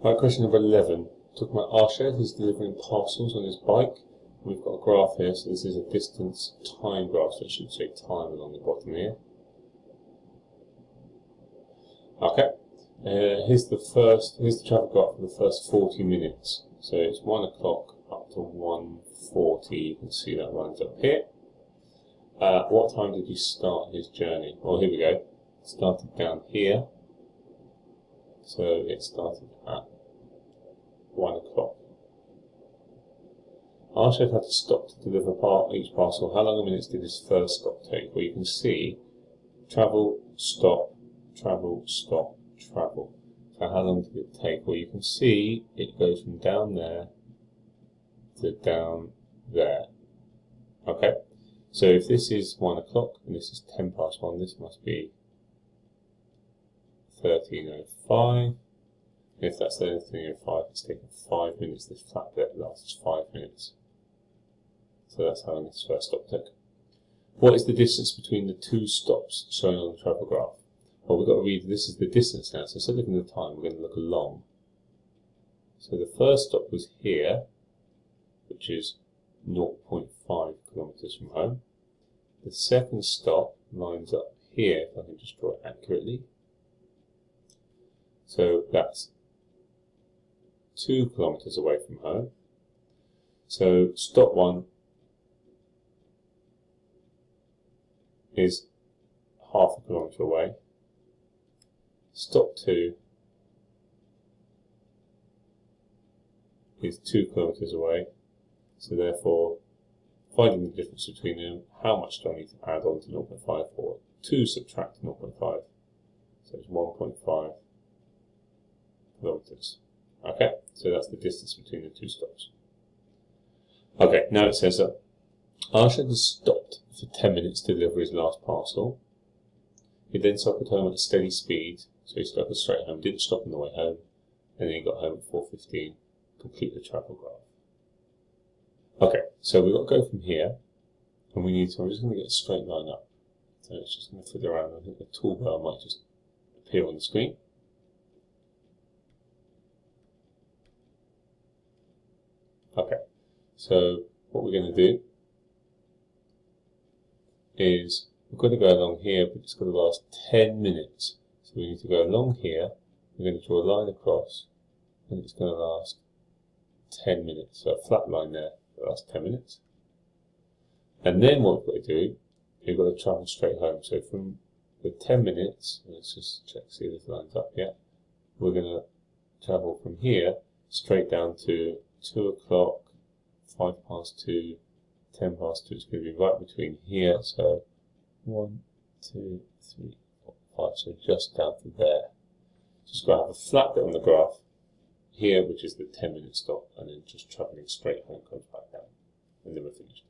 Right, question number 11. Talking about Arshad, who's delivering parcels on his bike. We've got a graph here, so this is a distance time graph, so it should say time along the bottom here. Okay, uh, here's the first, here's the traffic graph for the first 40 minutes. So it's 1 o'clock up to 1.40, you can see that runs up here. Uh, what time did he start his journey? Well, here we go. Started down here. So it started at 1 o'clock. Arshad had to stop to deliver part, each parcel. How long a minutes did his first stop take? Well, you can see travel, stop, travel, stop, travel. So how long did it take? Well, you can see it goes from down there to down there. Okay, so if this is 1 o'clock and this is 10 past 1, this must be 13.05. If that's 13.05, it's taken 5 minutes. This flat bit lasts 5 minutes. So that's how long this first stop took. What is the distance between the two stops shown on the travel graph? Well, we've got to read, this is the distance now, so instead of looking at the time, we're going to look along. So the first stop was here, which is 0.5 kilometres from home. The second stop lines up here, if I can just draw it accurately. So that's 2 kilometres away from home. So stop 1 is half a kilometre away. Stop 2 is 2 kilometres away. So therefore, finding the difference between them, how much do I need to add on to 0.5 or 2 subtract 0.5? So it's 1.5 kilometres. Okay, so that's the distance between the two stops. Okay, now it says that Arshad has stopped for 10 minutes to deliver his last parcel. He then cycled home at a steady speed, so he cycled straight home, didn't stop on the way home, and then he got home at 4.15, complete the travel graph. Okay, so we've got to go from here, and we need to, I'm just going to get a straight line up. So it's just going to flip around, I think the toolbar might just appear on the screen. Okay, so what we're going to do is we're going to go along here, but it's going to last 10 minutes. So we need to go along here, we're going to draw a line across, and it's going to last 10 minutes. So a flat line there for the last 10 minutes. And then what we've got to do, we've got to travel straight home. So from the 10 minutes, let's just check, see if this lines up, yeah. We're going to travel from here straight down to 2 o'clock, 5 past 2, 10 past 2. It's going to be right between here. So 1, 2, 3, 4, 5. So just down to there. Just going to have a flat bit on the graph here, which is the 10 minute stop, and then just travelling straight home comes back down. And then we're finished.